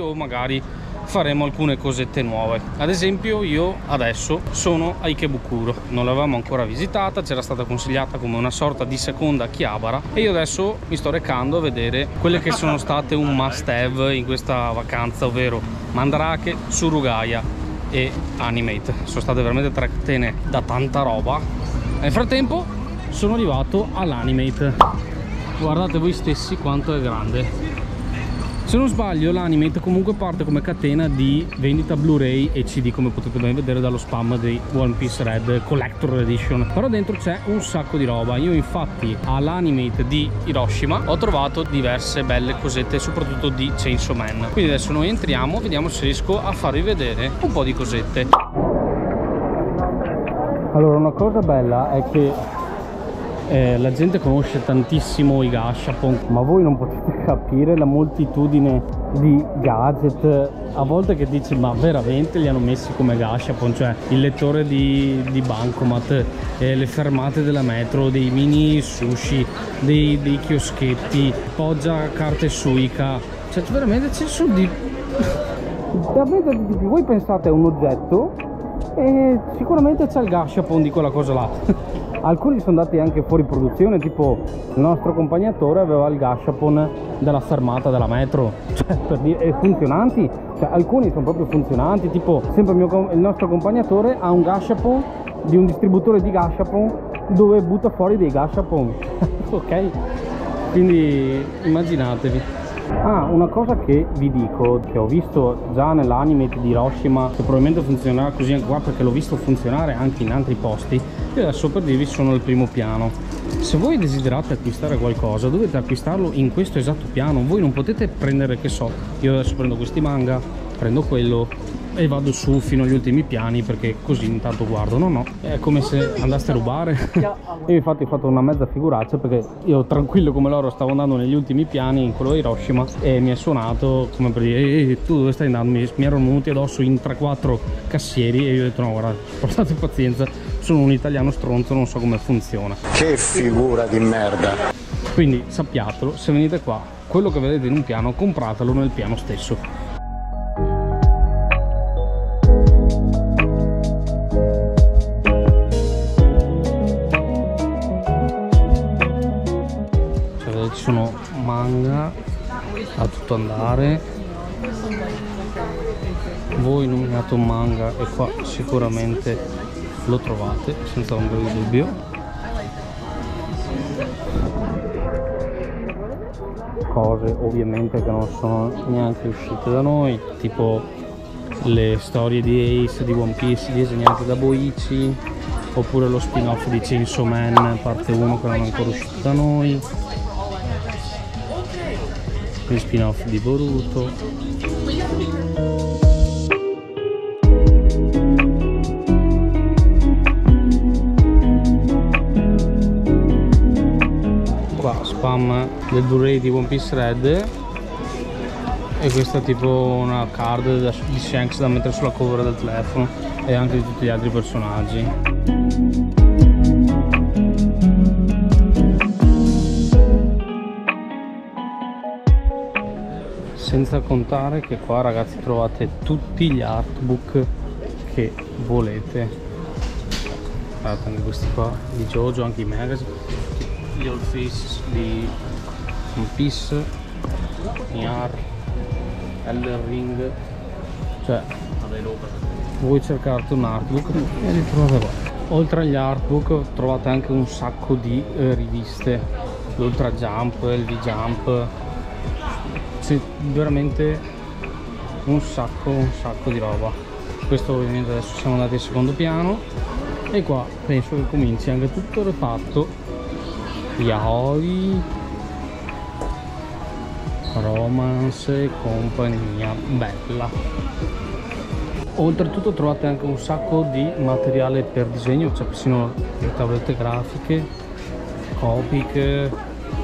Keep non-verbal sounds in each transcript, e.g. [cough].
o magari faremo alcune cosette nuove. Ad esempio io adesso sono a Ikebukuro non l'avevamo ancora visitata c'era stata consigliata come una sorta di seconda Chiabara e io adesso mi sto recando a vedere quelle che sono state un must have in questa vacanza ovvero Mandarake, Surugaya e Animate. Sono state veramente tre catene da tanta roba. Nel frattempo sono arrivato all'Animate. Guardate voi stessi quanto è grande se non sbaglio l'Animate comunque parte come catena di vendita Blu-ray e CD come potete ben vedere dallo spam di One Piece Red Collector Edition. Però dentro c'è un sacco di roba. Io infatti all'Animate di Hiroshima ho trovato diverse belle cosette soprattutto di Chainsaw Man. Quindi adesso noi entriamo vediamo se riesco a farvi vedere un po' di cosette. Allora una cosa bella è che eh, la gente conosce tantissimo i gashapon ma voi non potete [laughs] capire la moltitudine di gadget. A volte che dici ma veramente li hanno messi come gashapon? Cioè il lettore di, di bancomat eh, le fermate della metro dei mini sushi dei, dei chioschetti poggia carte suica. Cioè veramente c'è su di [laughs] davvero di più. Voi pensate a un oggetto e sicuramente c'è il gashapon di quella cosa là [laughs] alcuni sono andati anche fuori produzione tipo il nostro accompagnatore aveva il gashapon della fermata della metro. [laughs] Cioè per dire funzionanti cioè alcuni sono proprio funzionanti tipo sempre il, mio, il nostro accompagnatore ha un gashapon di un distributore di gashapon dove butta fuori dei gashapon. [laughs] Ok? Quindi immaginatevi Ah, una cosa che vi dico, che ho visto già nell'anime di Hiroshima, che probabilmente funzionerà così anche qua perché l'ho visto funzionare anche in altri posti, io adesso per dirvi sono al primo piano. Se voi desiderate acquistare qualcosa, dovete acquistarlo in questo esatto piano, voi non potete prendere, che so, io adesso prendo questi manga, prendo quello, e vado su fino agli ultimi piani perché così intanto guardo no? No è come se andaste a rubare. [laughs] E infatti ho fatto una mezza figuraccia perché io tranquillo come loro stavo andando negli ultimi piani in quello di Hiroshima e mi è suonato come per dire ehi tu dove stai andando? Mi, mi erano venuti addosso in 3-4 cassieri e io ho detto no guarda [laughs] portate pazienza sono un italiano stronzo non so come funziona. Che figura di merda. Quindi sappiatelo se venite qua quello che vedete in un piano compratelo nel piano stesso tutto andare. Voi nominato manga e qua sicuramente lo trovate senza ombra di dubbio. Cose ovviamente che non sono neanche uscite da noi tipo le storie di Ace di One Piece disegnate da Boichi oppure lo spin off di Chainsaw Man parte 1 che non è ancora uscito da noi gli spin off di Boruto. Qua spam del Blu-ray di One Piece Red. E questa è tipo una card di Shanks da mettere sulla cover del telefono e anche di tutti gli altri personaggi senza contare che qua ragazzi trovate tutti gli artbook che volete. Guardate anche questi qua di Jojo anche i magazine. Gli old face di One Piece Niar Elder Ring. Cioè vuoi cercare un artbook? E li trovate qua. Oltre agli artbook trovate anche un sacco di eh, riviste. l'Ultra Jump, il V-Jump c'è veramente un sacco un sacco di roba. Questo ovviamente adesso siamo andati al secondo piano e qua penso che cominci anche tutto il reparto yaoi romance e compagnia bella. Oltretutto trovate anche un sacco di materiale per disegno c'è persino le tavolette grafiche copic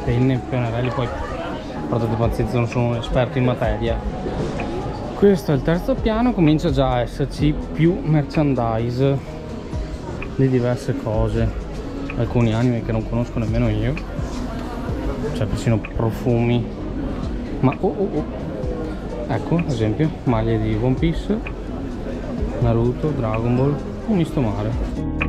penne pennarelli poi pazienza non sono un esperto in materia. Questo è il terzo piano comincia già a esserci più merchandise di diverse cose. Alcuni anime che non conosco nemmeno io c'è persino profumi. Ma oh oh oh. Ecco ad esempio maglie di One Piece Naruto, Dragon Ball un misto mare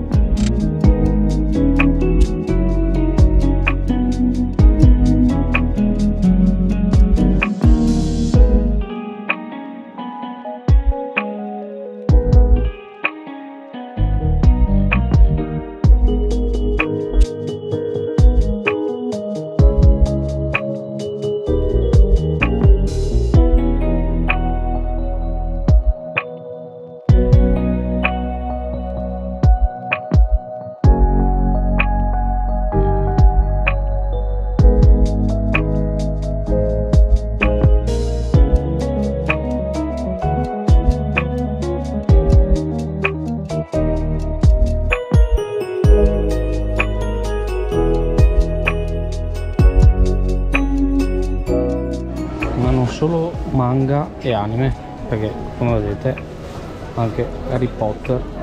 manga e anime perché come vedete anche Harry Potter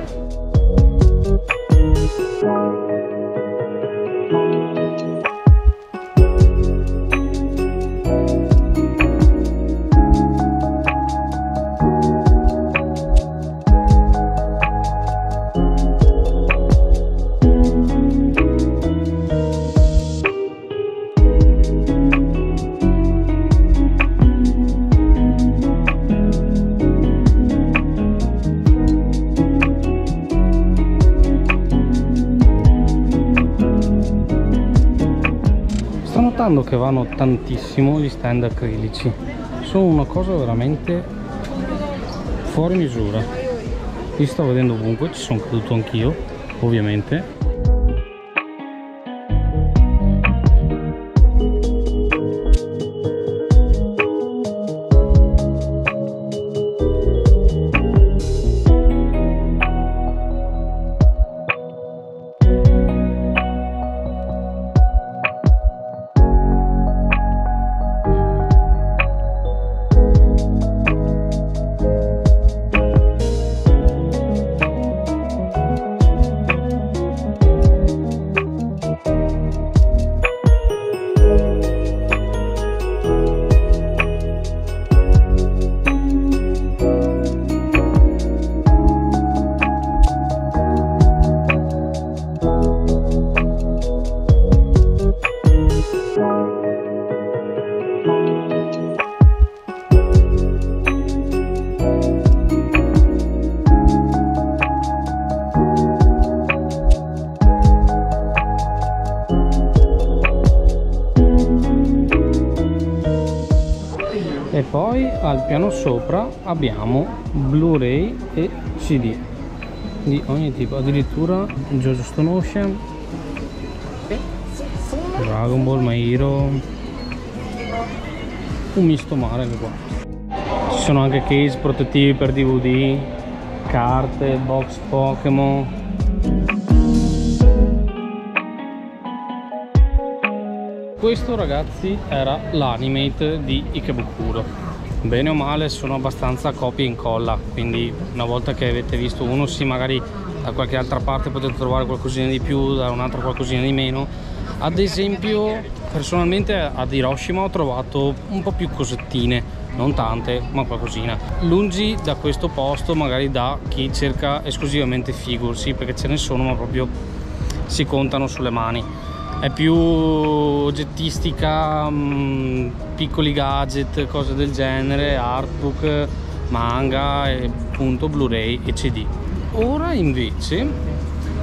notando che vanno tantissimo gli stand acrilici. Sono una cosa veramente fuori misura. Li sto vedendo ovunque ci sono caduto anch'io ovviamente al piano sopra abbiamo blu-ray e cd di ogni tipo. Addirittura Jojo Stone Ocean Dragon Ball My un misto mare anche qua. Ci sono anche case protettivi per DVD carte, box Pokémon. Questo ragazzi era l'animate di Ikebukuro bene o male sono abbastanza copie e incolla quindi una volta che avete visto uno sì magari da qualche altra parte potete trovare qualcosina di più da un'altra qualcosina di meno. Ad esempio personalmente ad Hiroshima ho trovato un po' più cosettine non tante ma qualcosina. Lungi da questo posto magari da chi cerca esclusivamente figure sì perché ce ne sono ma proprio si contano sulle mani è più oggettistica, mm, piccoli gadget, cose del genere, artbook, manga e appunto Blu-ray e CD. Ora invece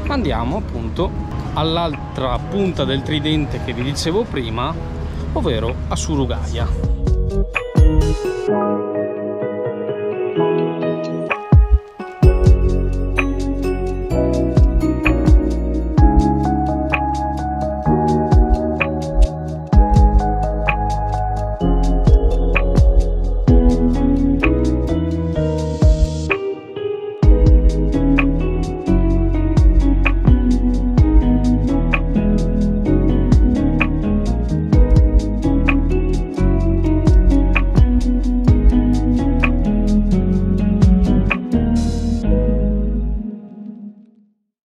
andiamo appunto all'altra punta del tridente che vi dicevo prima, ovvero a Surugaya.